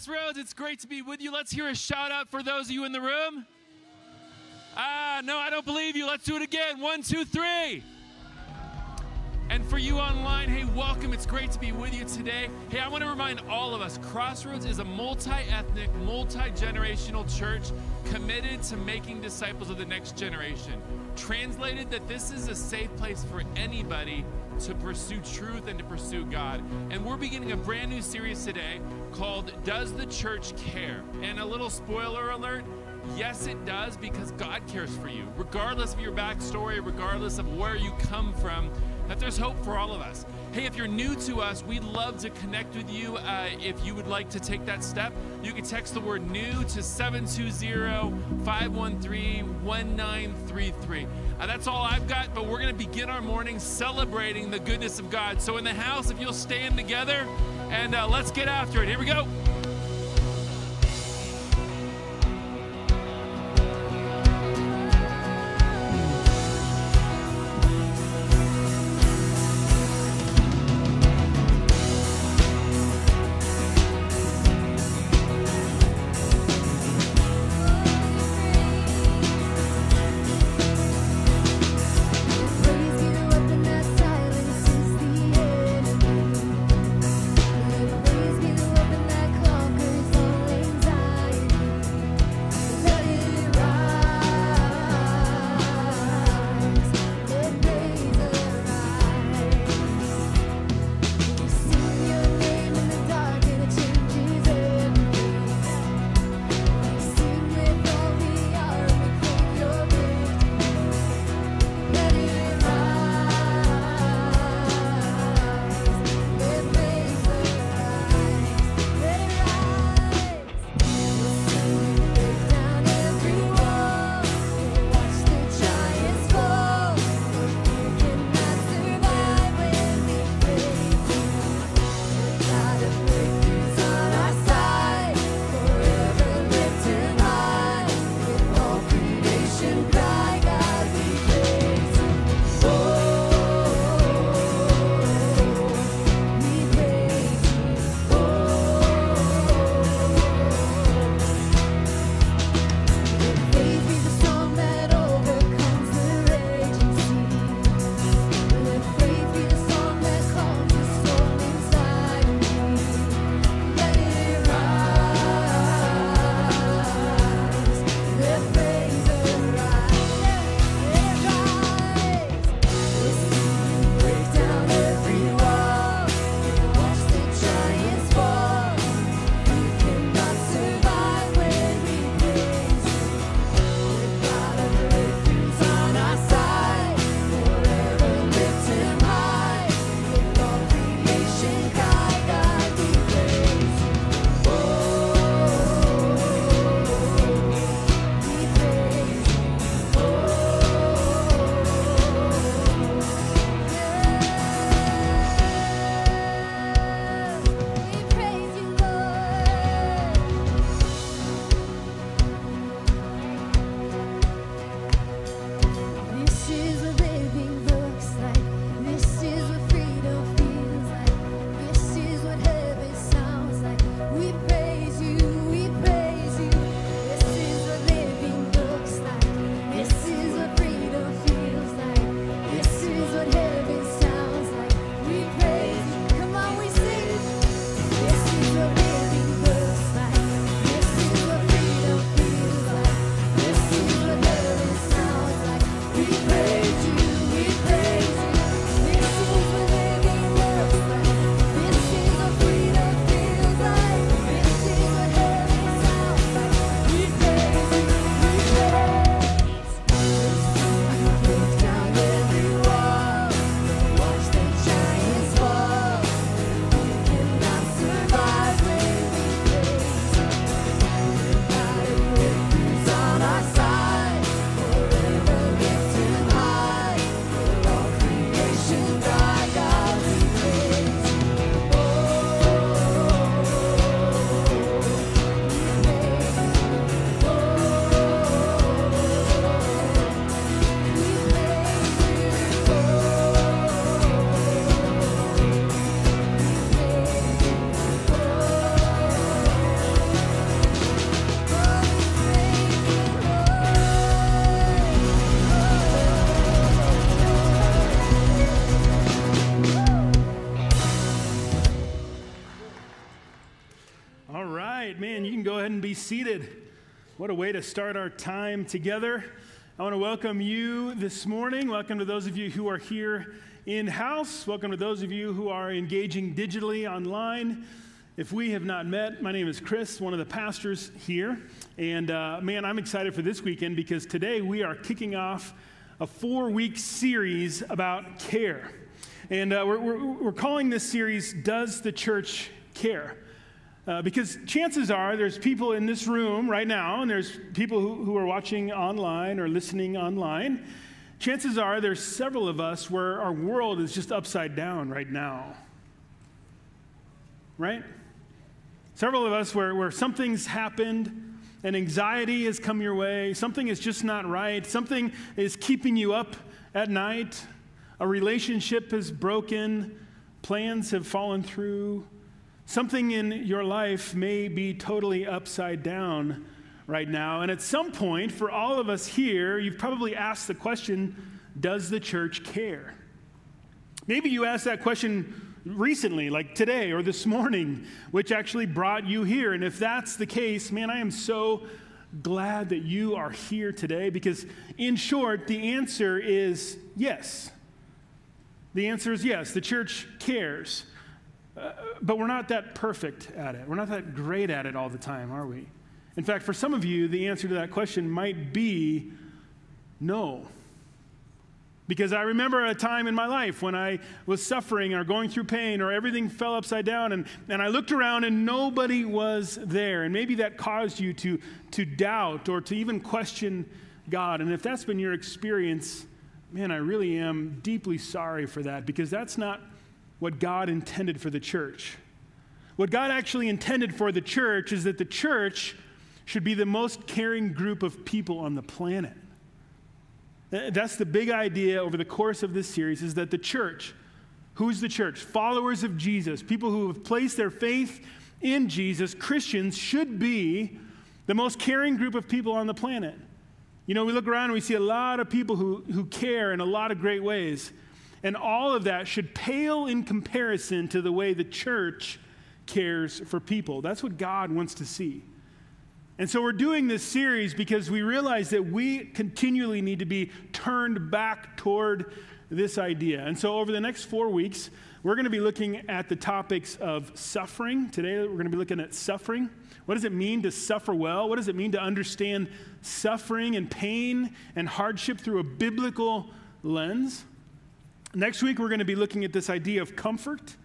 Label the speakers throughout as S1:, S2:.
S1: Crossroads. It's great to be with you. Let's hear a shout out for those of you in the room. Ah, no, I don't believe you. Let's do it again. One, two, three. And for you online, hey, welcome. It's great to be with you today. Hey, I want to remind all of us Crossroads is a multi ethnic, multi generational church committed to making disciples of the next generation. Translated, that this is a safe place for anybody to pursue truth and to pursue God. And we're beginning a brand new series today called Does the Church Care? And a little spoiler alert Yes, it does because God cares for you, regardless of your backstory, regardless of where you come from that there's hope for all of us. Hey, if you're new to us, we'd love to connect with you. Uh, if you would like to take that step, you can text the word new to 720 513 1933. Uh, that's all I've got, but we're going to begin our morning celebrating the goodness of God. So, in the house, if you'll stand together and uh, let's get after it. Here we go.
S2: Can go ahead and be seated. What a way to start our time together. I want to welcome you this morning. Welcome to those of you who are here in house. Welcome to those of you who are engaging digitally online. If we have not met, my name is Chris, one of the pastors here. And uh, man, I'm excited for this weekend because today we are kicking off a four week series about care. And uh, we're, we're, we're calling this series, Does the Church Care? Uh, because chances are there's people in this room right now, and there's people who, who are watching online or listening online. Chances are there's several of us where our world is just upside down right now. Right? Several of us where, where something's happened and anxiety has come your way, something is just not right, something is keeping you up at night, a relationship is broken, plans have fallen through, something in your life may be totally upside down right now. And at some point, for all of us here, you've probably asked the question Does the church care? Maybe you asked that question recently, like today or this morning, which actually brought you here. And if that's the case, man, I am so glad that you are here today because, in short, the answer is yes. The answer is yes. The church cares. But we're not that perfect at it. We're not that great at it all the time, are we? In fact, for some of you, the answer to that question might be no. Because I remember a time in my life when I was suffering or going through pain or everything fell upside down and, and I looked around and nobody was there. And maybe that caused you to, to doubt or to even question God. And if that's been your experience, man, I really am deeply sorry for that because that's not what God intended for the church. What God actually intended for the church is that the church should be the most caring group of people on the planet. Uh, that's the big idea over the course of this series is that the church, who's the church? Followers of Jesus, people who have placed their faith in Jesus, Christians should be the most caring group of people on the planet. You know, we look around and we see a lot of people who, who care in a lot of great ways. And all of that should pale in comparison to the way the church cares for people. That's what God wants to see. And so we're doing this series because we realize that we continually need to be turned back toward this idea. And so over the next four weeks, we're going to be looking at the topics of suffering. Today, we're going to be looking at suffering. What does it mean to suffer well? What does it mean to understand suffering and pain and hardship through a biblical lens? Next week, we're going to be looking at this idea of comfort.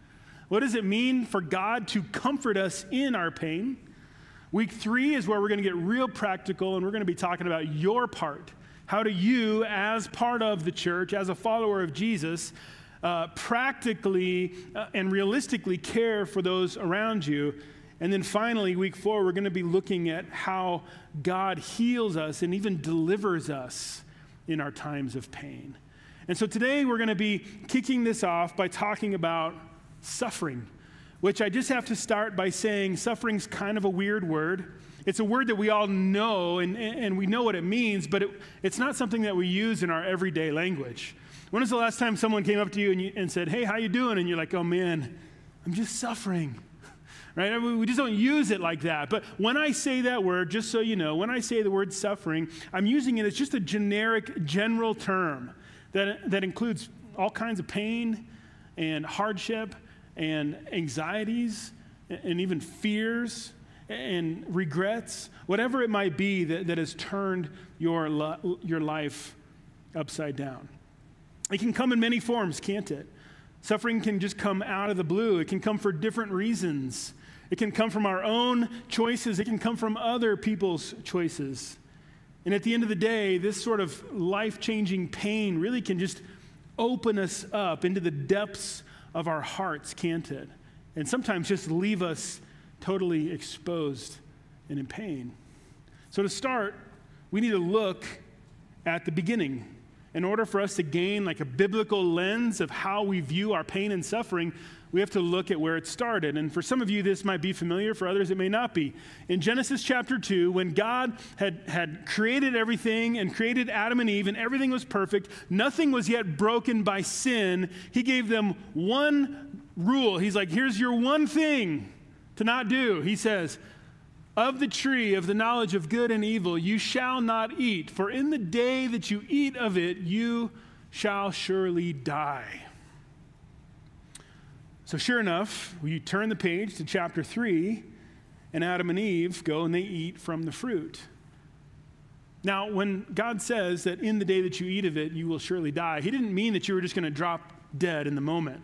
S2: What does it mean for God to comfort us in our pain? Week three is where we're going to get real practical and we're going to be talking about your part. How do you, as part of the church, as a follower of Jesus, uh, practically uh, and realistically care for those around you? And then finally, week four, we're going to be looking at how God heals us and even delivers us in our times of pain. And so today, we're going to be kicking this off by talking about suffering which I just have to start by saying suffering's kind of a weird word. It's a word that we all know and, and we know what it means, but it, it's not something that we use in our everyday language. When was the last time someone came up to you and, you, and said, Hey, how you doing? And you're like, Oh man, I'm just suffering. Right? We just don't use it like that. But when I say that word, just so you know, when I say the word suffering, I'm using it as just a generic, general term that, that includes all kinds of pain and hardship and anxieties and even fears and regrets, whatever it might be that, that has turned your, your life upside down. It can come in many forms, can't it? Suffering can just come out of the blue. It can come for different reasons. It can come from our own choices. It can come from other people's choices. And at the end of the day, this sort of life changing pain really can just open us up into the depths of our hearts, can't it? And sometimes just leave us totally exposed and in pain. So, to start, we need to look at the beginning. In order for us to gain like a biblical lens of how we view our pain and suffering, we have to look at where it started. And for some of you, this might be familiar, for others, it may not be. In Genesis chapter 2, when God had, had created everything and created Adam and Eve, and everything was perfect, nothing was yet broken by sin, He gave them one rule. He's like, here's your one thing to not do. He says, of the tree of the knowledge of good and evil you shall not eat, for in the day that you eat of it, you shall surely die. So, sure enough, we turn the page to chapter 3, and Adam and Eve go and they eat from the fruit. Now, when God says that in the day that you eat of it, you will surely die, He didn't mean that you were just going to drop dead in the moment.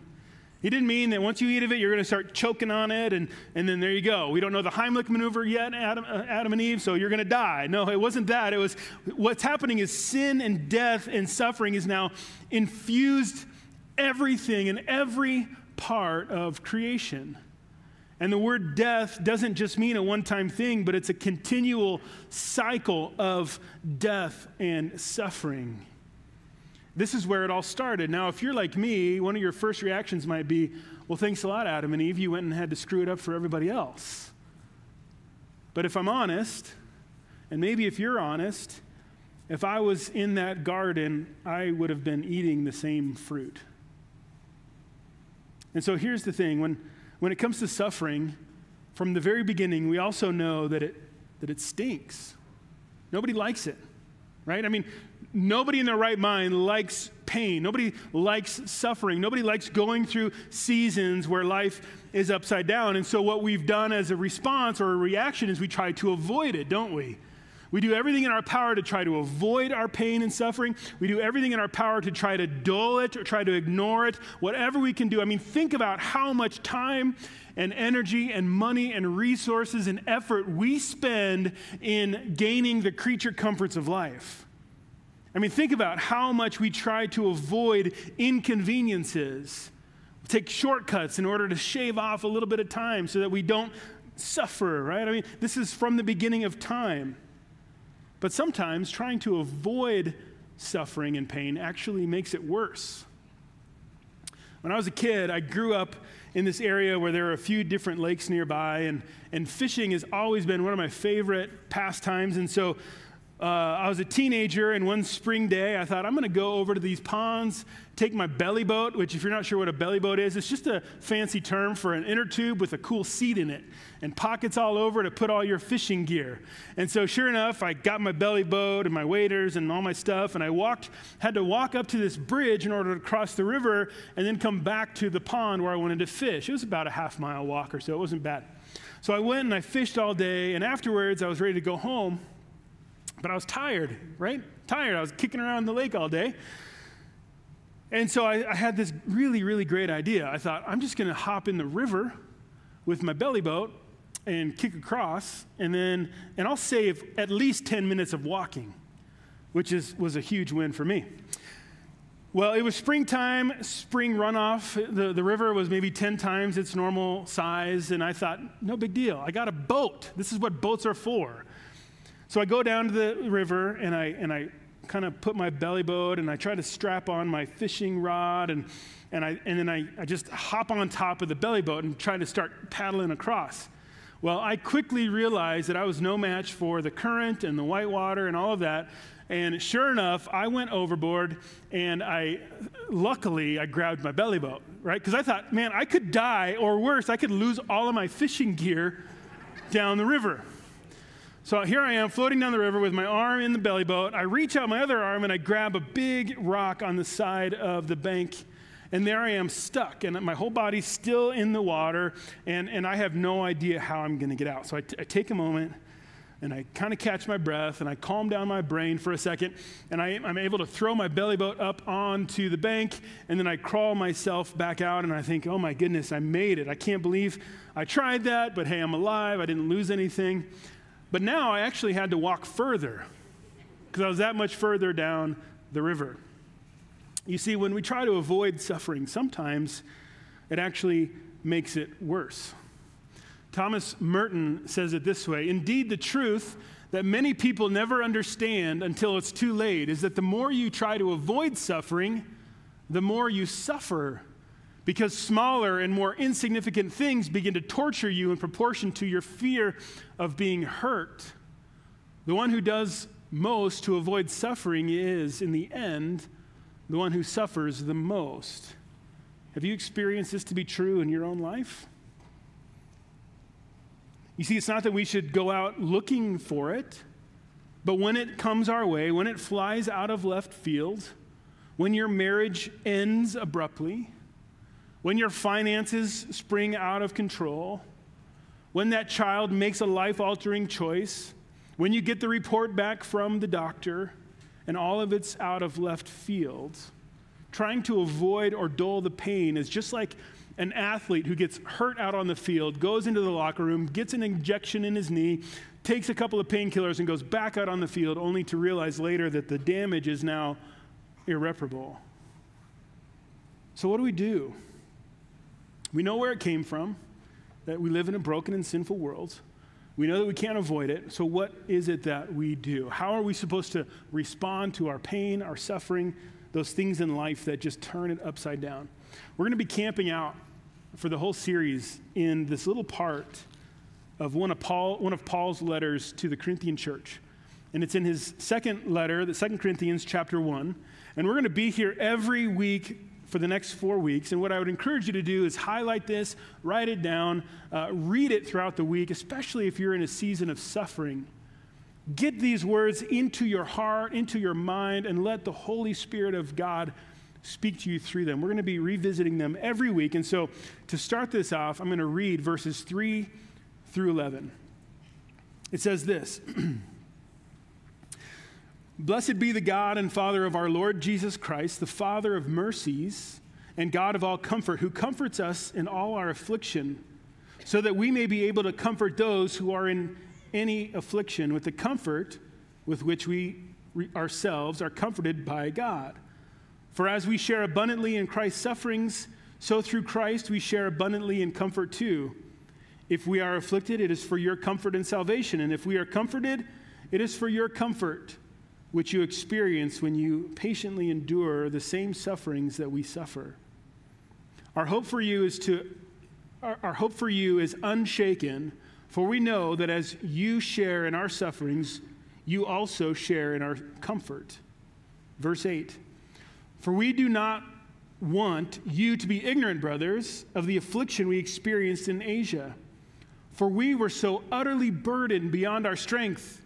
S2: He didn't mean that once you eat of it, you're going to start choking on it, and, and then there you go. We don't know the Heimlich maneuver yet, Adam, uh, Adam and Eve, so you're going to die. No, it wasn't that. It was what's happening is sin and death and suffering is now infused everything and every part of creation. And the word death doesn't just mean a one time thing, but it's a continual cycle of death and suffering. This is where it all started. Now, if you're like me, one of your first reactions might be, well, thanks a lot, Adam and Eve. You went and had to screw it up for everybody else. But if I'm honest, and maybe if you're honest, if I was in that garden, I would have been eating the same fruit. And so here's the thing when, when it comes to suffering, from the very beginning, we also know that it, that it stinks. Nobody likes it, right? I mean, nobody in their right mind likes pain. Nobody likes suffering. Nobody likes going through seasons where life is upside down. And so, what we've done as a response or a reaction is we try to avoid it, don't we? We do everything in our power to try to avoid our pain and suffering. We do everything in our power to try to dull it or try to ignore it, whatever we can do. I mean, think about how much time and energy and money and resources and effort we spend in gaining the creature comforts of life. I mean, think about how much we try to avoid inconveniences, take shortcuts in order to shave off a little bit of time so that we don't suffer, right? I mean, this is from the beginning of time. But sometimes trying to avoid suffering and pain actually makes it worse. When I was a kid, I grew up in this area where there are a few different lakes nearby, and, and fishing has always been one of my favorite pastimes. And so uh, I was a teenager, and one spring day, I thought, I'm going to go over to these ponds, take my belly boat, which, if you're not sure what a belly boat is, it's just a fancy term for an inner tube with a cool seat in it and pockets all over to put all your fishing gear. And so, sure enough, I got my belly boat and my waders and all my stuff, and I walked, had to walk up to this bridge in order to cross the river and then come back to the pond where I wanted to fish. It was about a half mile walk or so, it wasn't bad. So I went and I fished all day, and afterwards I was ready to go home. But I was tired, right? Tired. I was kicking around the lake all day. And so I, I had this really, really great idea. I thought, I'm just going to hop in the river with my belly boat and kick across, and then, and I'll save at least 10 minutes of walking, which is, was a huge win for me. Well, it was springtime, spring runoff. The, the river was maybe 10 times its normal size, and I thought, no big deal. I got a boat. This is what boats are for. So I go down to the river and I, and I kind of put my belly boat and I try to strap on my fishing rod and, and, I, and then I, I just hop on top of the belly boat and try to start paddling across. Well, I quickly realized that I was no match for the current and the white water and all of that. And sure enough, I went overboard and I, luckily, I grabbed my belly boat, right? Because I thought, man, I could die or worse, I could lose all of my fishing gear down the river. So here I am floating down the river with my arm in the belly boat. I reach out my other arm and I grab a big rock on the side of the bank. And there I am stuck, and my whole body's still in the water, and, and I have no idea how I'm going to get out. So I, t- I take a moment and I kind of catch my breath and I calm down my brain for a second, and I, am able to throw my belly boat up onto the bank, and then I crawl myself back out, and I think, oh my goodness, I made it. I can't believe I tried that, but hey, I'm alive. I didn't lose anything. But now I actually had to walk further because I was that much further down the river. You see, when we try to avoid suffering, sometimes it actually makes it worse. Thomas Merton says it this way Indeed, the truth that many people never understand until it's too late is that the more you try to avoid suffering, the more you suffer because smaller and more insignificant things begin to torture you in proportion to your fear of being hurt. The one who does most to avoid suffering is, in the end, the one who suffers the most. Have you experienced this to be true in your own life? You see, it's not that we should go out looking for it, but when it comes our way, when it flies out of left field, when your marriage ends abruptly, when your finances spring out of control, when that child makes a life altering choice, when you get the report back from the doctor and all of it's out of left field, trying to avoid or dull the pain is just like an athlete who gets hurt out on the field, goes into the locker room, gets an injection in his knee, takes a couple of painkillers, and goes back out on the field only to realize later that the damage is now irreparable. So, what do we do? We know where it came from, that we live in a broken and sinful world. We know that we can't avoid it. So, what is it that we do? How are we supposed to respond to our pain, our suffering, those things in life that just turn it upside down? We're going to be camping out for the whole series in this little part of one of, Paul, one of Paul's letters to the Corinthian church. And it's in his second letter, the Second Corinthians chapter 1. And we're going to be here every week for the next four weeks. And what I would encourage you to do is highlight this, write it down, uh, read it throughout the week, especially if you're in a season of suffering. Get these words into your heart, into your mind, and let the Holy Spirit of God speak to you through them. We're going to be revisiting them every week. And so to start this off, I'm going to read verses 3 through 11. It says this. Blessed be the God and Father of our Lord Jesus Christ, the Father of mercies and God of all comfort, who comforts us in all our affliction, so that we may be able to comfort those who are in any affliction with the comfort with which we ourselves are comforted by God. For as we share abundantly in Christ's sufferings, so through Christ we share abundantly in comfort too. If we are afflicted, it is for your comfort and salvation. And if we are comforted, it is for your comfort which you experience when you patiently endure the same sufferings that we suffer. Our hope for you is to our, our, hope for you is unshaken, for we know that as you share in our sufferings, you also share in our comfort. Verse 8. For we do not want you to be ignorant, brothers, of the affliction we experienced in Asia. For we were so utterly burdened beyond our strength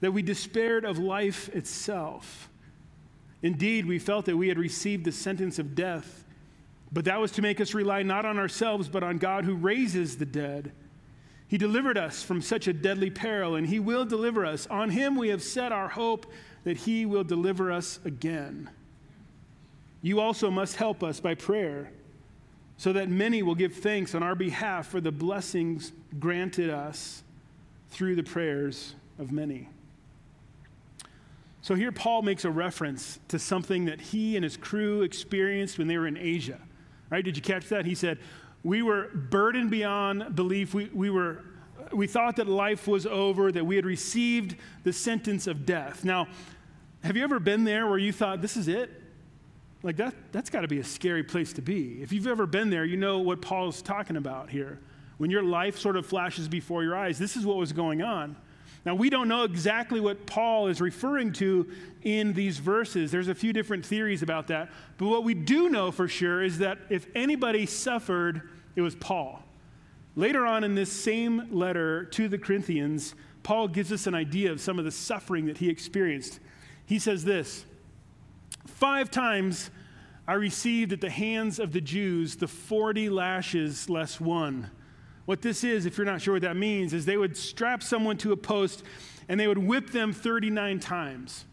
S2: that we despaired of life itself. Indeed, we felt that we had received the sentence of death, but that was to make us rely not on ourselves, but on God who raises the dead. He delivered us from such a deadly peril, and He will deliver us. On Him we have set our hope that He will deliver us again. You also must help us by prayer, so that many will give thanks on our behalf for the blessings granted us through the prayers of many. So here Paul makes a reference to something that he and his crew experienced when they were in Asia. Right? Did you catch that? He said, We were burdened beyond belief. We, we, were, we thought that life was over, that we had received the sentence of death. Now, have you ever been there where you thought, This is it? Like, that, that's got to be a scary place to be. If you've ever been there, you know what Paul's talking about here. When your life sort of flashes before your eyes, this is what was going on. Now, we don't know exactly what Paul is referring to in these verses. There's a few different theories about that. But what we do know for sure is that if anybody suffered, it was Paul. Later on in this same letter to the Corinthians, Paul gives us an idea of some of the suffering that he experienced. He says this Five times I received at the hands of the Jews the 40 lashes less one. What this is, if you're not sure what that means, is they would strap someone to a post and they would whip them 39 times,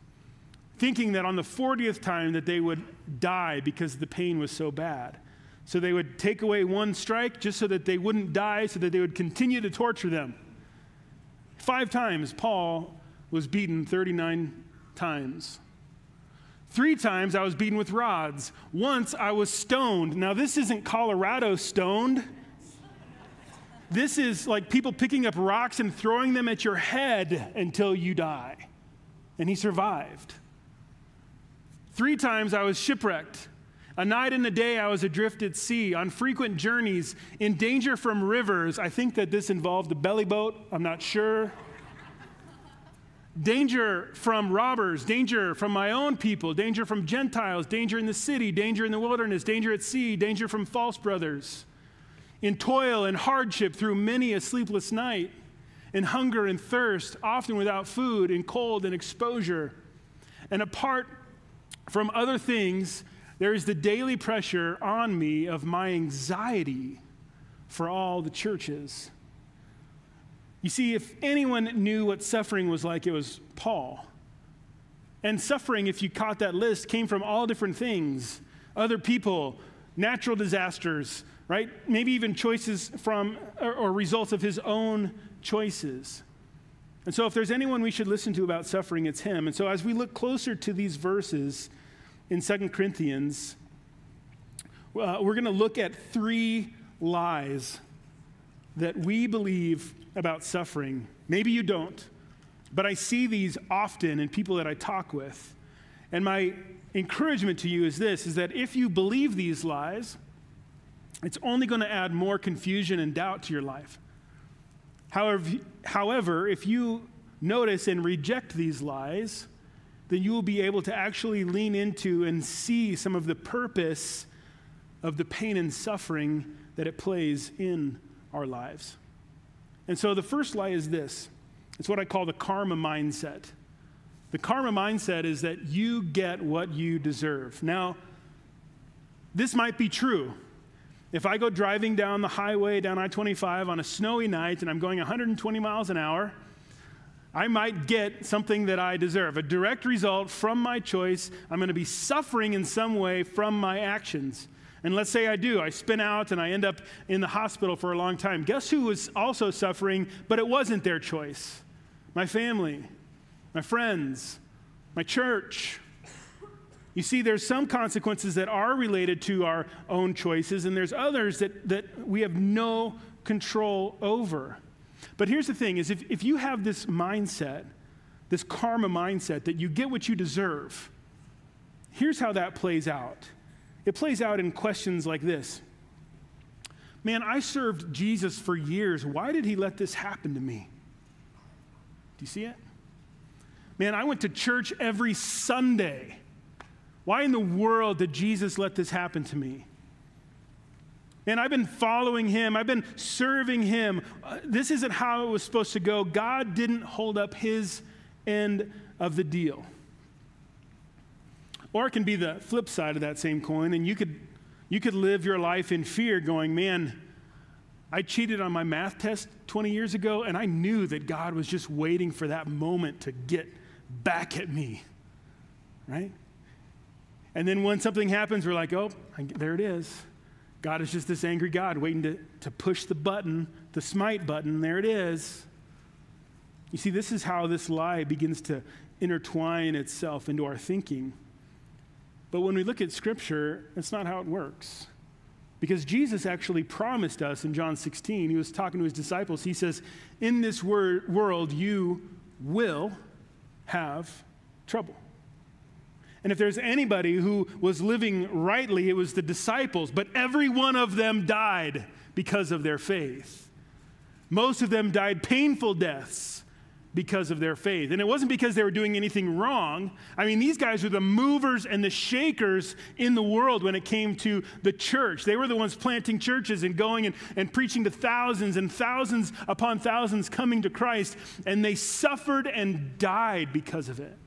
S2: thinking that on the 40th time that they would die because the pain was so bad. So they would take away one strike just so that they wouldn't die, so that they would continue to torture them. Five times Paul was beaten 39 times. Three times I was beaten with rods. Once I was stoned. Now, this isn't Colorado stoned. This is like people picking up rocks and throwing them at your head until you die. And he survived. Three times I was shipwrecked. A night and a day I was adrift at sea, on frequent journeys, in danger from rivers. I think that this involved a belly boat, I'm not sure. danger from robbers, danger from my own people, danger from Gentiles, danger in the city, danger in the wilderness, danger at sea, danger from false brothers in toil and hardship through many a sleepless night, in hunger and thirst, often without food, in cold and exposure. And apart from other things, there is the daily pressure on me of my anxiety for all the churches. You see, if anyone knew what suffering was like, it was Paul. And suffering, if you caught that list, came from all different things other people, natural disasters, right? Maybe even choices from or, or results of his own choices. And so, if there's anyone we should listen to about suffering, it's him. And so, as we look closer to these verses in Second Corinthians, uh, we're going to look at three lies that we believe about suffering. Maybe you don't, but I see these often in people that I talk with. And my encouragement to you is this is that if you believe these lies, it's only going to add more confusion and doubt to your life. However, however, if you notice and reject these lies, then you will be able to actually lean into and see some of the purpose of the pain and suffering that it plays in our lives. And so the first lie is this it's what I call the karma mindset. The karma mindset is that you get what you deserve. Now, this might be true. If I go driving down the highway down I 25 on a snowy night and I'm going 120 miles an hour, I might get something that I deserve, a direct result from my choice. I'm going to be suffering in some way from my actions. And let's say I do, I spin out and I end up in the hospital for a long time. Guess who was also suffering, but it wasn't their choice? My family, my friends, my church. You see, there's some consequences that are related to our own choices, and there's others that, that we have no control over. But here's the thing is if, if you have this mindset, this karma mindset that you get what you deserve, here's how that plays out. It plays out in questions like this Man, I served Jesus for years. Why did he let this happen to me? Do you see it? Man, I went to church every Sunday. Why in the world did Jesus let this happen to me? And I've been following him. I've been serving him. Uh, this isn't how it was supposed to go. God didn't hold up his end of the deal. Or it can be the flip side of that same coin, and you could, you could live your life in fear, going, man, I cheated on my math test 20 years ago, and I knew that God was just waiting for that moment to get back at me, right? And then when something happens, we're like, oh, there it is. God is just this angry God waiting to, to push the button, the smite button. There it is. You see, this is how this lie begins to intertwine itself into our thinking. But when we look at Scripture, that's not how it works. Because Jesus actually promised us in John 16, he was talking to his disciples, he says, In this wor- world you will have trouble. And if there's anybody who was living rightly, it was the disciples, but every one of them died because of their faith. Most of them died painful deaths because of their faith. And it wasn't because they were doing anything wrong. I mean, these guys were the movers and the shakers in the world when it came to the church. They were the ones planting churches and going and, and preaching to thousands and thousands upon thousands coming to Christ. And they suffered and died because of it.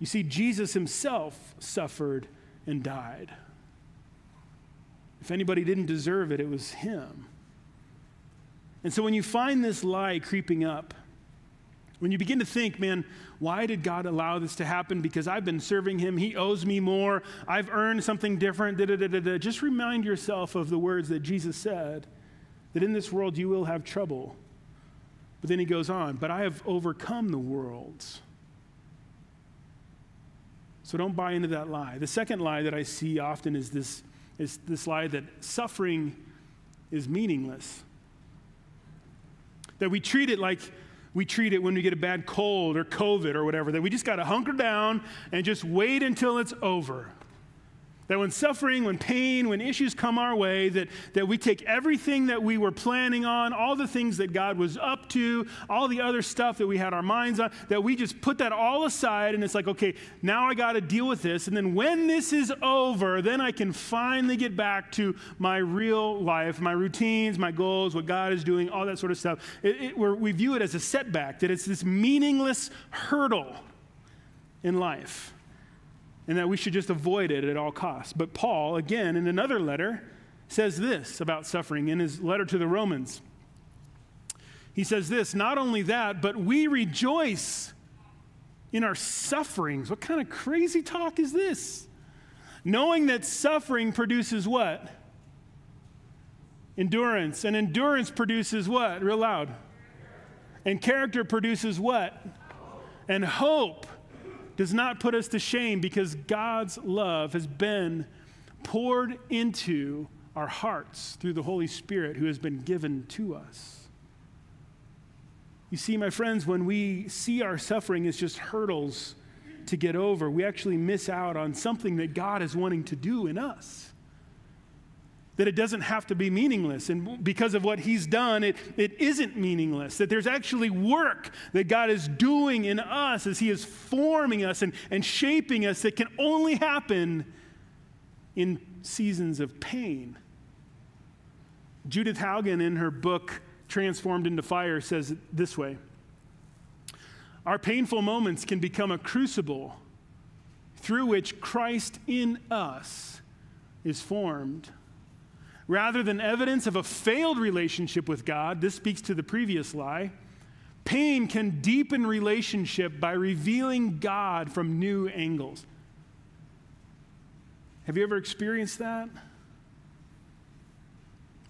S2: You see, Jesus himself suffered and died. If anybody didn't deserve it, it was him. And so when you find this lie creeping up, when you begin to think, man, why did God allow this to happen? Because I've been serving him. He owes me more. I've earned something different. Da, da, da, Just remind yourself of the words that Jesus said that in this world you will have trouble. But then he goes on, but I have overcome the world. So don't buy into that lie. The second lie that I see often is this, is this lie that suffering is meaningless. That we treat it like we treat it when we get a bad cold or COVID or whatever, that we just got to hunker down and just wait until it's over. That when suffering, when pain, when issues come our way, that, that we take everything that we were planning on, all the things that God was up to, all the other stuff that we had our minds on, that we just put that all aside and it's like, okay, now I got to deal with this. And then when this is over, then I can finally get back to my real life, my routines, my goals, what God is doing, all that sort of stuff. It, it, we view it as a setback, that it's this meaningless hurdle in life and that we should just avoid it at all costs. But Paul, again, in another letter, says this about suffering in his letter to the Romans. He says this not only that, but we rejoice in our sufferings. What kind of crazy talk is this? Knowing that suffering produces what? Endurance. And endurance produces what? Real loud. And character produces what? And hope does not put us to shame because God's love has been poured into our hearts through the Holy Spirit who has been given to us. You see, my friends, when we see our suffering as just hurdles to get over, we actually miss out on something that God is wanting to do in us that it doesn't have to be meaningless. And because of what he's done, it, it isn't meaningless. That there's actually work that God is doing in us as he is forming us and, and shaping us that can only happen in seasons of pain. Judith Hougen, in her book Transformed into Fire, says it this way Our painful moments can become a crucible through which Christ in us is formed rather than evidence of a failed relationship with God, this speaks to the previous lie. Pain can deepen relationship by revealing God from new angles. Have you ever experienced that?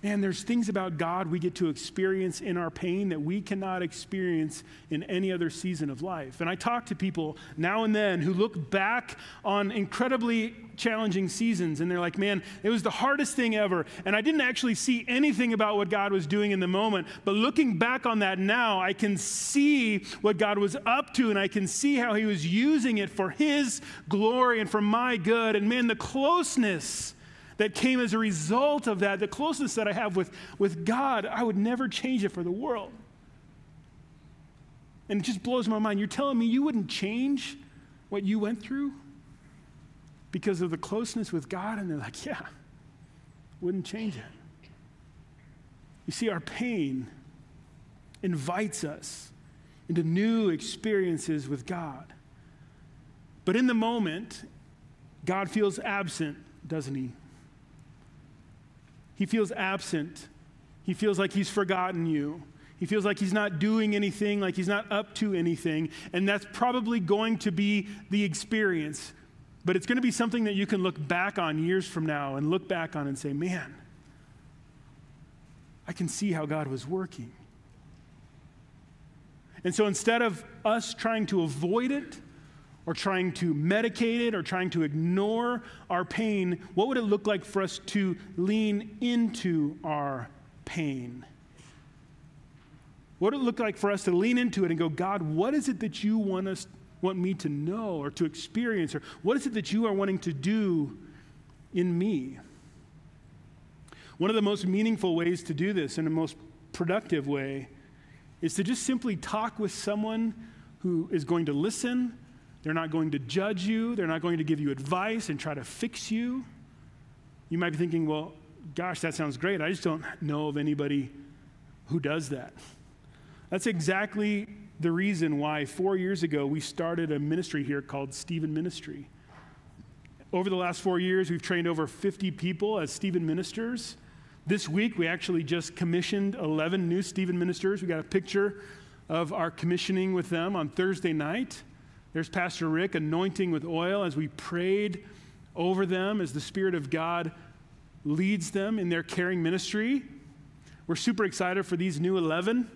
S2: Man, there's things about God we get to experience in our pain that we cannot experience in any other season of life. And I talk to people now and then who look back on incredibly challenging seasons and they're like, man, it was the hardest thing ever. And I didn't actually see anything about what God was doing in the moment. But looking back on that now, I can see what God was up to and I can see how He was using it for His glory and for my good. And man, the closeness that came as a result of that, the closeness that I have with, with God, I would never change it for the world. And it just blows my mind. You're telling me you wouldn't change what you went through because of the closeness with God? And they're like, yeah, wouldn't change it. You see, our pain invites us into new experiences with God. But in the moment, God feels absent, doesn't he? He feels absent. He feels like he's forgotten you. He feels like he's not doing anything, like he's not up to anything. And that's probably going to be the experience. But it's going to be something that you can look back on years from now and look back on and say, man, I can see how God was working. And so instead of us trying to avoid it, or trying to medicate it or trying to ignore our pain, what would it look like for us to lean into our pain? What would it look like for us to lean into it and go, God, what is it that you want us want me to know or to experience or what is it that you are wanting to do in me? One of the most meaningful ways to do this in a most productive way is to just simply talk with someone who is going to listen they're not going to judge you, they're not going to give you advice and try to fix you. You might be thinking, well, gosh, that sounds great. I just don't know of anybody who does that. That's exactly the reason why four years ago we started a ministry here called Stephen Ministry. Over the last four years, we've trained over 50 people as Stephen ministers. This week, we actually just commissioned 11 new Stephen ministers. We got a picture of our commissioning with them on Thursday night. There's Pastor Rick anointing with oil as we prayed over them as the Spirit of God leads them in their caring ministry. We're super excited for these new 11.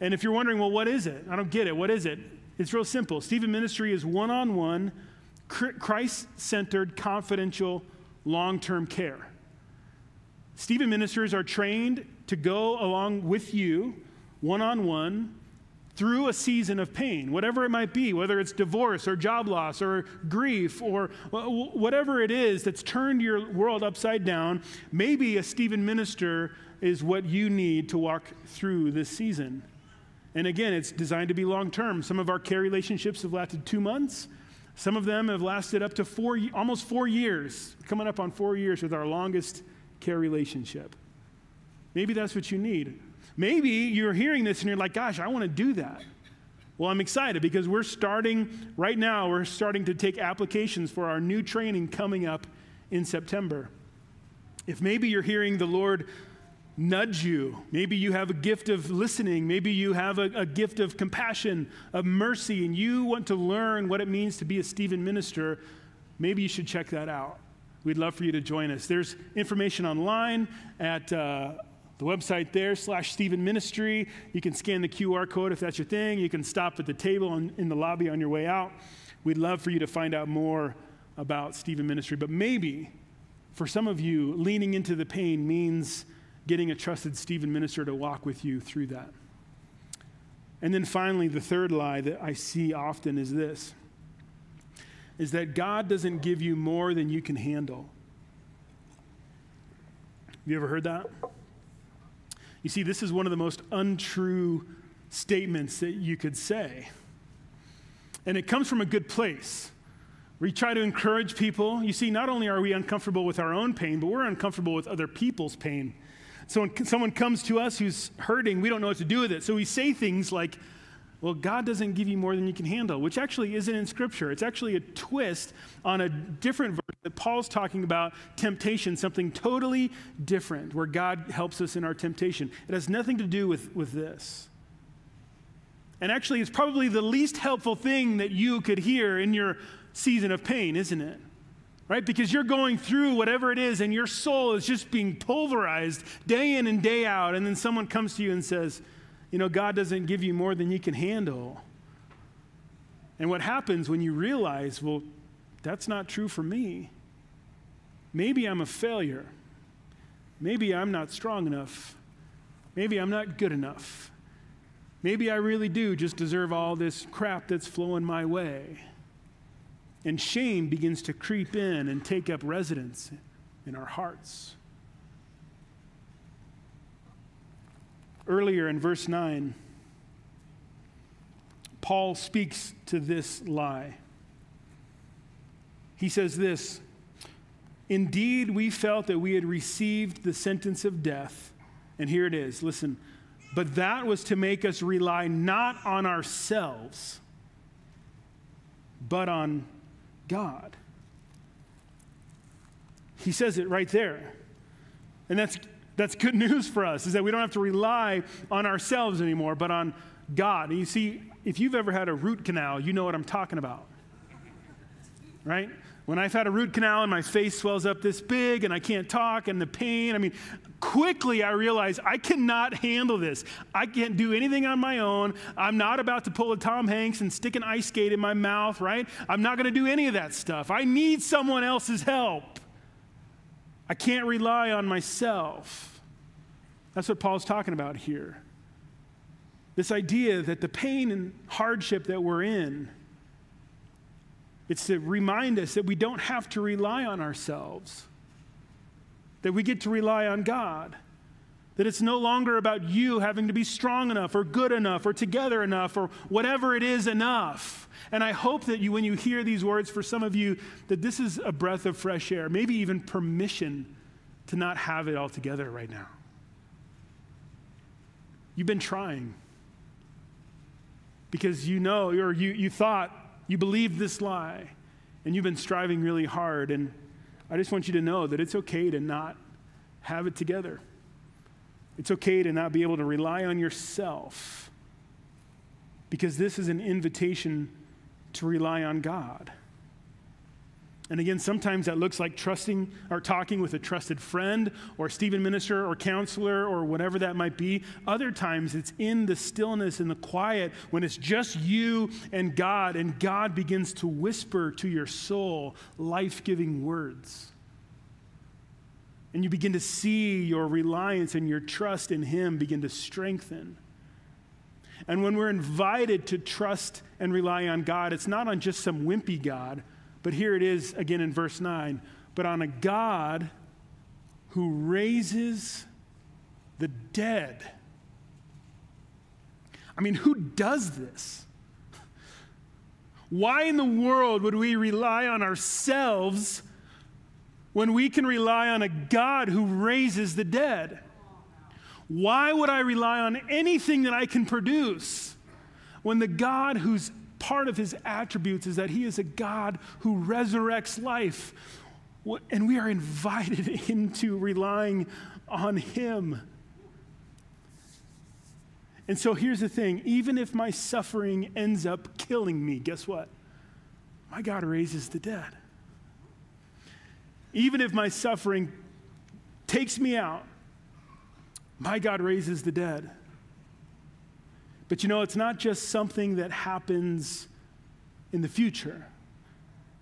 S2: And if you're wondering, well, what is it? I don't get it. What is it? It's real simple. Stephen Ministry is one on one, Christ centered, confidential, long term care. Stephen ministers are trained to go along with you one on one through a season of pain, whatever it might be, whether it's divorce or job loss or grief or whatever it is that's turned your world upside down, maybe a Stephen minister is what you need to walk through this season. And again, it's designed to be long term. Some of our care relationships have lasted two months. Some of them have lasted up to four, almost four years, coming up on four years with our longest care relationship. Maybe that's what you need. Maybe you're hearing this and you're like, gosh, I want to do that. Well, I'm excited because we're starting right now, we're starting to take applications for our new training coming up in September. If maybe you're hearing the Lord nudge you, maybe you have a gift of listening, maybe you have a, a gift of compassion, of mercy, and you want to learn what it means to be a Stephen minister, maybe you should check that out. We'd love for you to join us. There's information online at uh, the website there, slash Stephen Ministry. You can scan the QR code if that's your thing. You can stop at the table in, in the lobby on your way out. We'd love for you to find out more about Stephen Ministry. But maybe for some of you, leaning into the pain means getting a trusted Stephen minister to walk with you through that. And then finally, the third lie that I see often is this is that God doesn't give you more than you can handle. Have you ever heard that? You see, this is one of the most untrue statements that you could say. And it comes from a good place. We try to encourage people. You see, not only are we uncomfortable with our own pain, but we're uncomfortable with other people's pain. So when someone comes to us who's hurting, we don't know what to do with it. So we say things like, well, God doesn't give you more than you can handle, which actually isn't in Scripture. It's actually a twist on a different verse that Paul's talking about temptation, something totally different, where God helps us in our temptation. It has nothing to do with, with this. And actually, it's probably the least helpful thing that you could hear in your season of pain, isn't it? Right? Because you're going through whatever it is, and your soul is just being pulverized day in and day out, and then someone comes to you and says, you know, God doesn't give you more than you can handle. And what happens when you realize, well, that's not true for me? Maybe I'm a failure. Maybe I'm not strong enough. Maybe I'm not good enough. Maybe I really do just deserve all this crap that's flowing my way. And shame begins to creep in and take up residence in our hearts. Earlier in verse 9, Paul speaks to this lie. He says this Indeed, we felt that we had received the sentence of death. And here it is listen, but that was to make us rely not on ourselves, but on God. He says it right there. And that's that's good news for us, is that we don't have to rely on ourselves anymore, but on God. And you see, if you've ever had a root canal, you know what I'm talking about. Right? When I've had a root canal and my face swells up this big and I can't talk and the pain, I mean, quickly I realize I cannot handle this. I can't do anything on my own. I'm not about to pull a Tom Hanks and stick an ice skate in my mouth, right? I'm not going to do any of that stuff. I need someone else's help. I can't rely on myself. That's what Paul's talking about here. This idea that the pain and hardship that we're in, it's to remind us that we don't have to rely on ourselves, that we get to rely on God. That it's no longer about you having to be strong enough or good enough or together enough or whatever it is enough. And I hope that you, when you hear these words, for some of you, that this is a breath of fresh air, maybe even permission to not have it all together right now. You've been trying because you know, or you, you thought, you believed this lie, and you've been striving really hard. And I just want you to know that it's okay to not have it together. It's okay to not be able to rely on yourself because this is an invitation to rely on God. And again, sometimes that looks like trusting or talking with a trusted friend or Stephen minister or counselor or whatever that might be. Other times it's in the stillness and the quiet when it's just you and God, and God begins to whisper to your soul life giving words. And you begin to see your reliance and your trust in Him begin to strengthen. And when we're invited to trust and rely on God, it's not on just some wimpy God, but here it is again in verse 9, but on a God who raises the dead. I mean, who does this? Why in the world would we rely on ourselves when we can rely on a God who raises the dead? Why would I rely on anything that I can produce when the God whose part of his attributes is that he is a God who resurrects life? And we are invited into relying on him. And so here's the thing even if my suffering ends up killing me, guess what? My God raises the dead. Even if my suffering takes me out, my God raises the dead. But you know, it's not just something that happens in the future.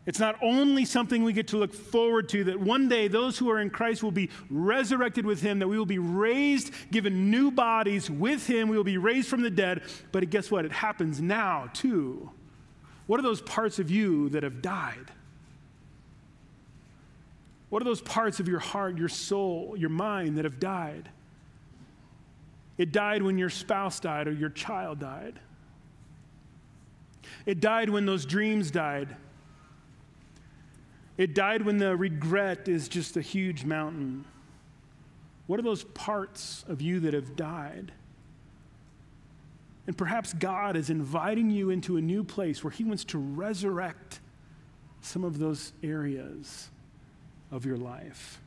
S2: It's not only something we get to look forward to, that one day those who are in Christ will be resurrected with Him, that we will be raised, given new bodies with Him, we will be raised from the dead. But guess what? It happens now, too. What are those parts of you that have died? What are those parts of your heart, your soul, your mind that have died? It died when your spouse died or your child died. It died when those dreams died. It died when the regret is just a huge mountain. What are those parts of you that have died? And perhaps God is inviting you into a new place where He wants to resurrect some of those areas of your life.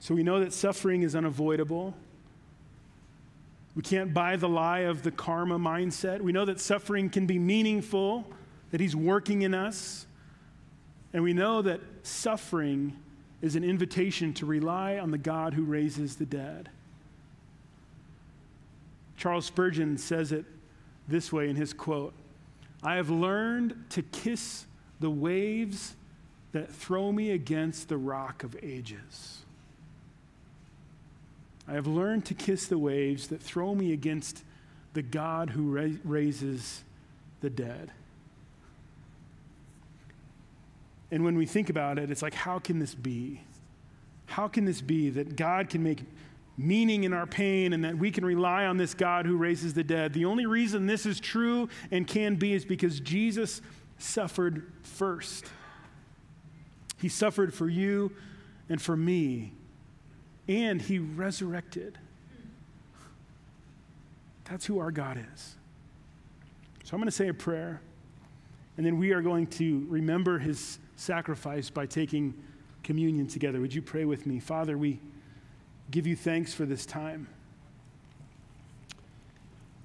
S2: So we know that suffering is unavoidable. We can't buy the lie of the karma mindset. We know that suffering can be meaningful, that He's working in us. And we know that suffering is an invitation to rely on the God who raises the dead. Charles Spurgeon says it this way in his quote I have learned to kiss the waves that throw me against the rock of ages. I have learned to kiss the waves that throw me against the God who ra- raises the dead. And when we think about it, it's like, how can this be? How can this be that God can make meaning in our pain and that we can rely on this God who raises the dead? The only reason this is true and can be is because Jesus suffered first. He suffered for you and for me and he resurrected. That's who our God is. So I'm going to say a prayer, and then we are going to remember his sacrifice by taking communion together. Would you pray with me? Father, we give you thanks for this time.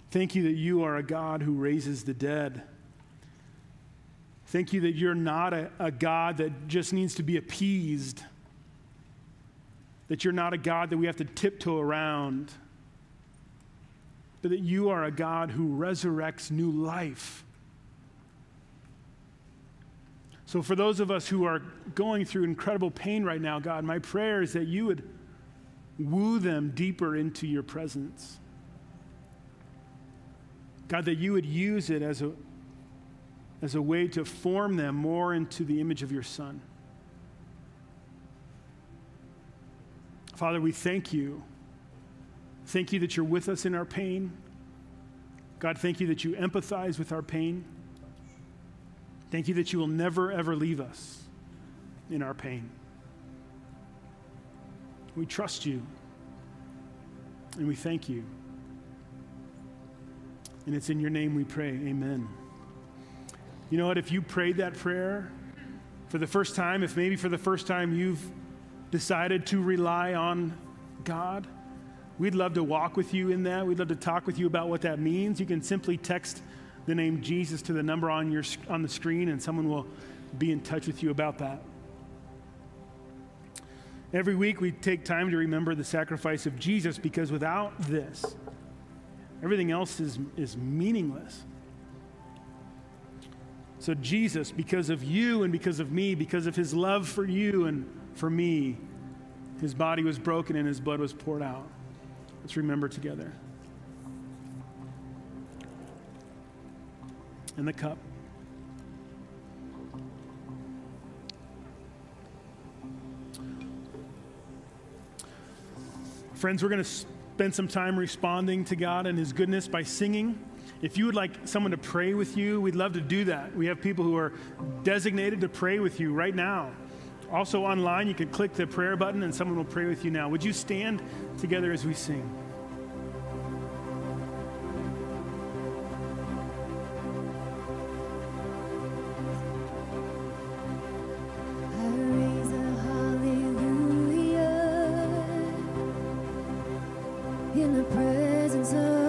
S2: Thank you that you are a God who raises the dead. Thank you that you're not a, a God that just needs to be appeased that you're not a God that we have to tiptoe around, but that you are a God who resurrects new life. So, for those of us who are going through incredible pain right now, God, my prayer is that you would woo them deeper into your presence. God, that you would use it as a, as a way to form them more into the image of your Son. Father, we thank you. Thank you that you're with us in our pain. God, thank you that you empathize with our pain. Thank you that you will never, ever leave us in our pain. We trust you and we thank you. And it's in your name we pray. Amen. You know what? If you prayed that prayer for the first time, if maybe for the first time you've decided to rely on God, we'd love to walk with you in that. We'd love to talk with you about what that means. You can simply text the name Jesus to the number on, your, on the screen, and someone will be in touch with you about that. Every week, we take time to remember the sacrifice of Jesus because without this, everything else is, is meaningless. So, Jesus, because of you and because of me, because of his love for you and for me, his body was broken and his blood was poured out. Let's remember together. And the cup. Friends, we're going to spend some time responding to God and His goodness by singing. If you would like someone to pray with you, we'd love to do that. We have people who are designated to pray with you right now. Also, online, you can click the prayer button and someone will pray with you now. Would you stand together as we sing?
S3: raise a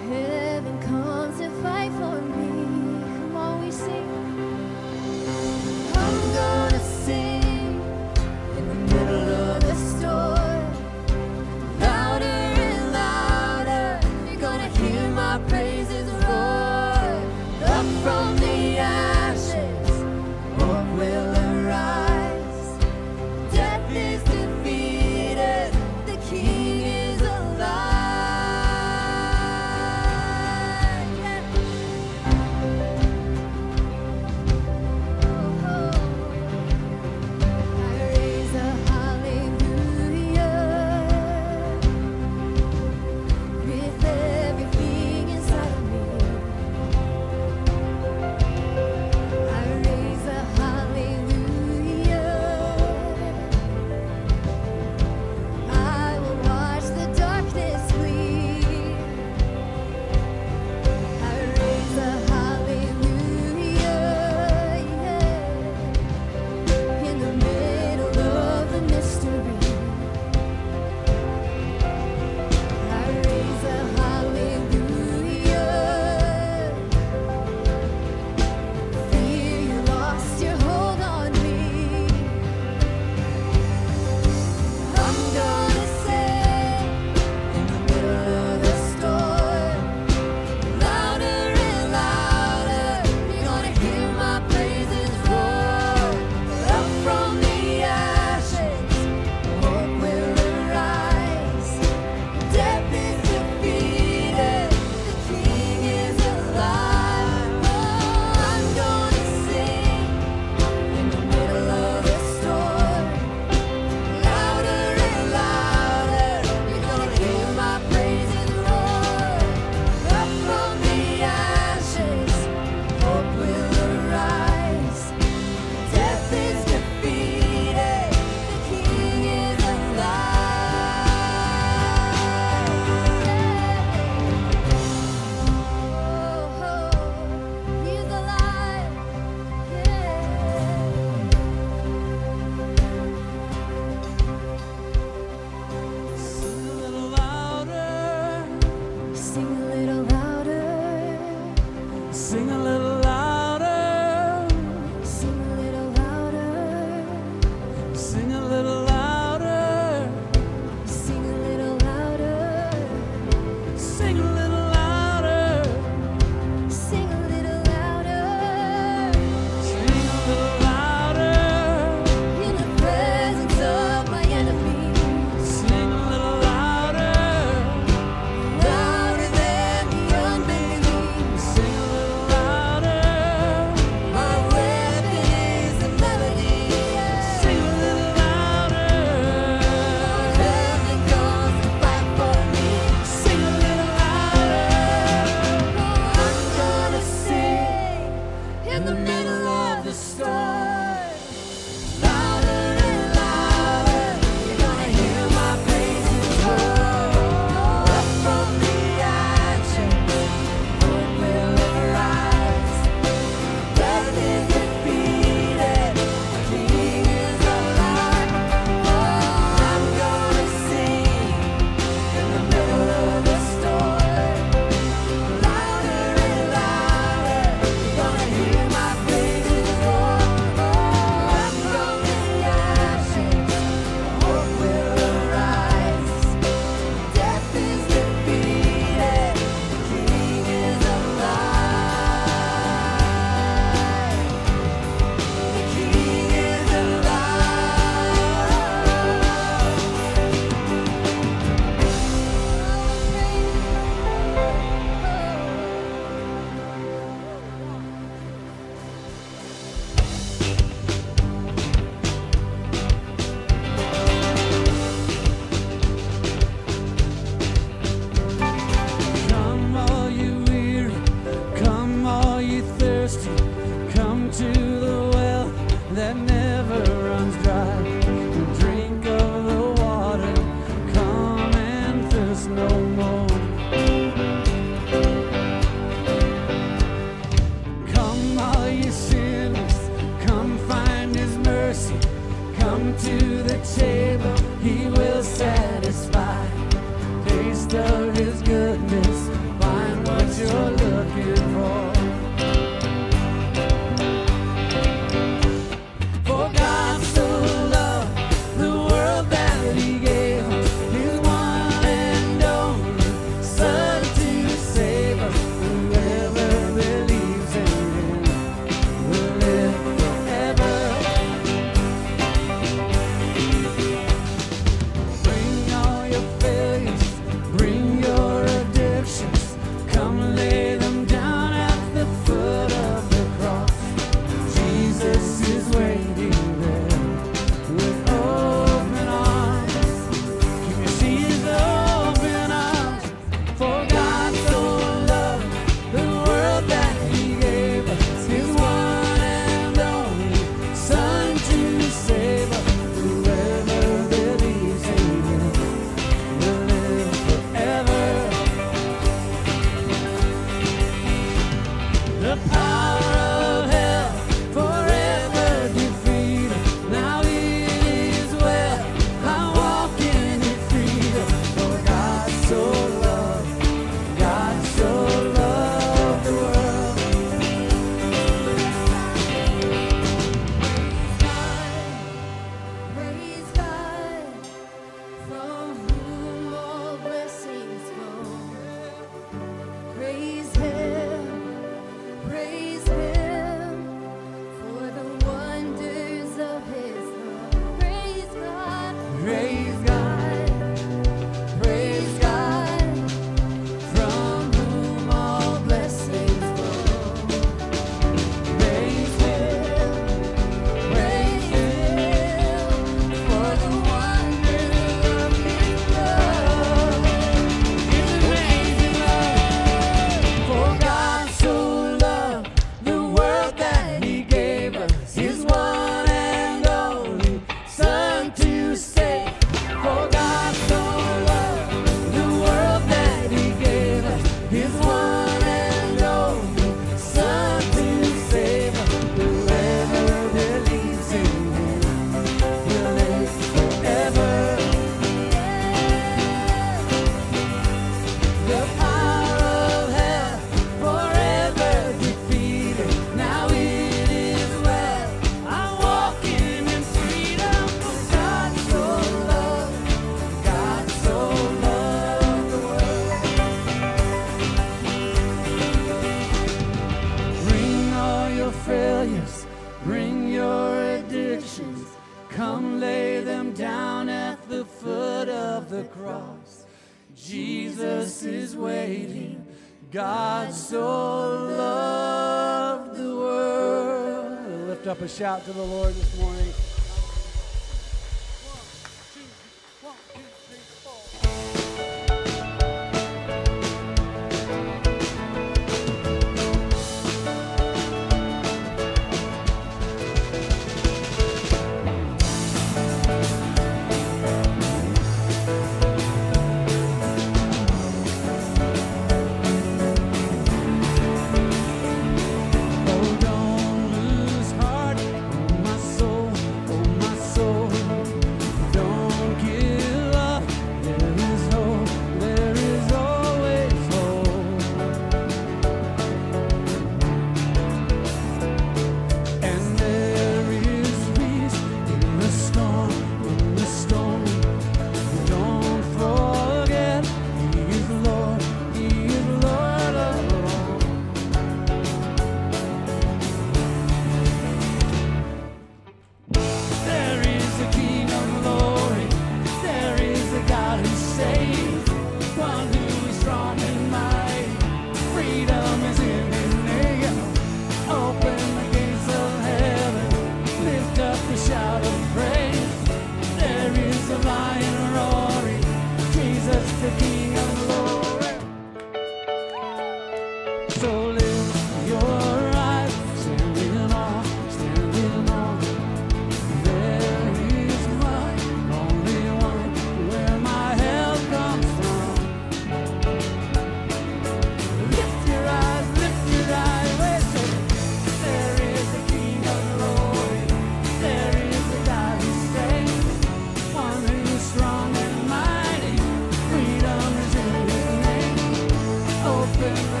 S4: open.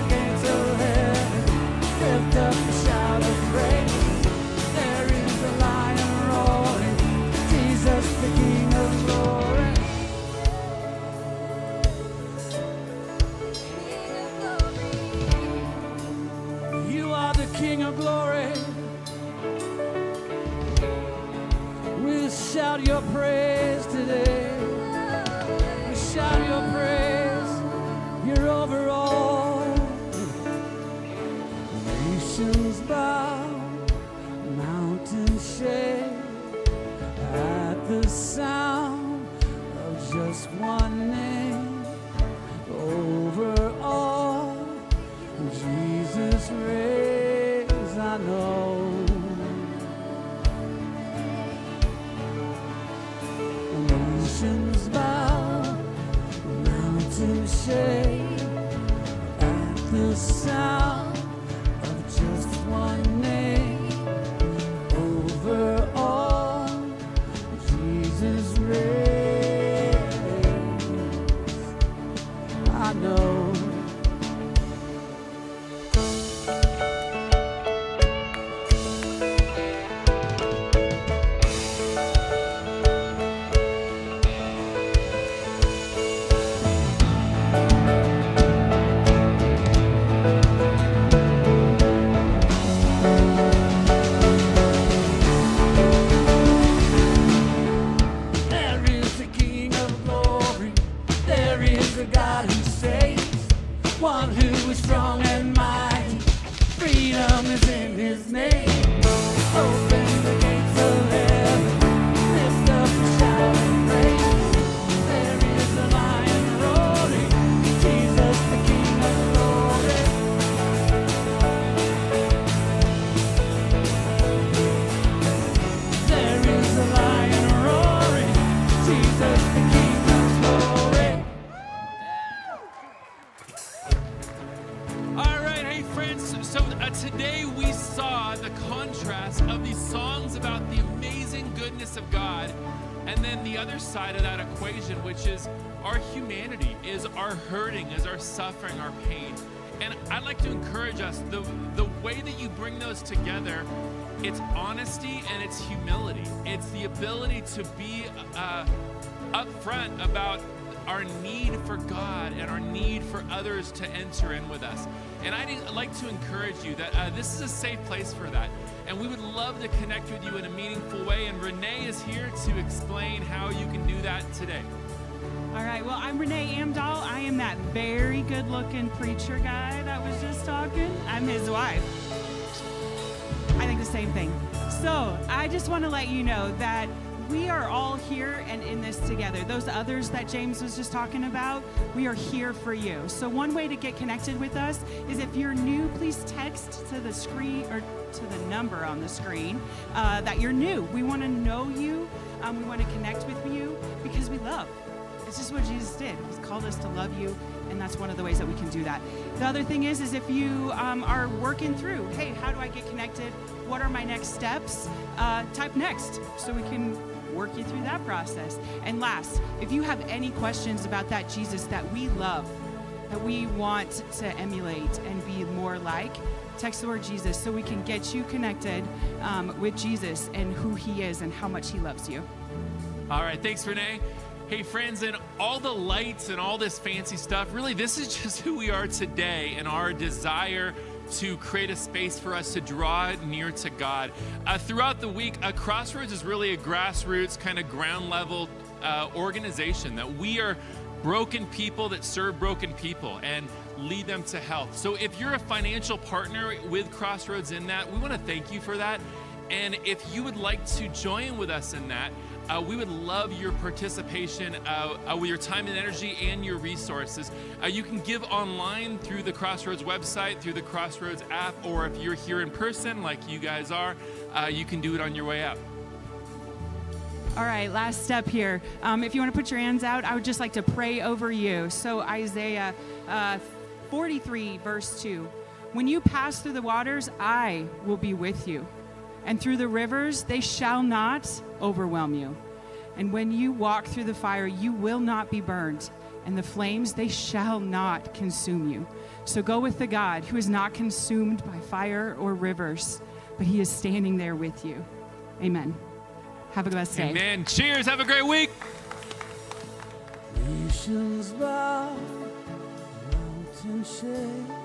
S4: Who is strong and mighty. Freedom is in his name. Open
S1: today we saw the contrast of these songs about the amazing goodness of God, and then the other side of that equation, which is our humanity, is our hurting, is our suffering, our pain. And I'd like to encourage us the the way that you bring those together. It's honesty and it's humility. It's the ability to be uh, upfront about our need for God and our need for others to enter in with us. And I'd like to encourage you that uh, this is a safe place for that. And we would love to connect with you in a meaningful way. And Renee is here to explain how you can do that today.
S5: All right, well, I'm Renee Amdahl. I am that very good looking preacher guy that was just talking. I'm his wife. I think the same thing. So I just want to let you know that we are all here and in this together. Those others that James was just talking about, we are here for you. So one way to get connected with us is if you're new, please text to the screen or to the number on the screen uh, that you're new. We want to know you. Um, we want to connect with you because we love. It's just what Jesus did. He's called us to love you, and that's one of the ways that we can do that. The other thing is, is if you um, are working through, hey, how do I get connected? What are my next steps? Uh, type next so we can work you through that process. And last, if you have any questions about that Jesus that we love, that we want to emulate and be more like, text the word Jesus so we can get you connected um, with Jesus and who he is and how much he loves you.
S1: All right, thanks, Renee. Hey, friends, and all the lights and all this fancy stuff, really, this is just who we are today and our desire to create a space for us to draw near to God. Uh, throughout the week, uh, Crossroads is really a grassroots, kind of ground level uh, organization that we are broken people that serve broken people and lead them to health. So if you're a financial partner with Crossroads in that, we want to thank you for that. And if you would like to join with us in that, uh, we would love your participation uh, uh, with your time and energy and your resources. Uh, you can give online through the Crossroads website, through the Crossroads app, or if you're here in person, like you guys are, uh, you can do it on your way out.
S5: All right, last step here. Um, if you want to put your hands out, I would just like to pray over you. So, Isaiah uh, 43, verse 2 When you pass through the waters, I will be with you. And through the rivers, they shall not overwhelm you. And when you walk through the fire, you will not be burned. And the flames, they shall not consume you. So go with the God who is not consumed by fire or rivers, but he is standing there with you. Amen. Have a blessed day.
S1: Amen. Cheers. Have a great week.
S4: Nations bow, mountains shake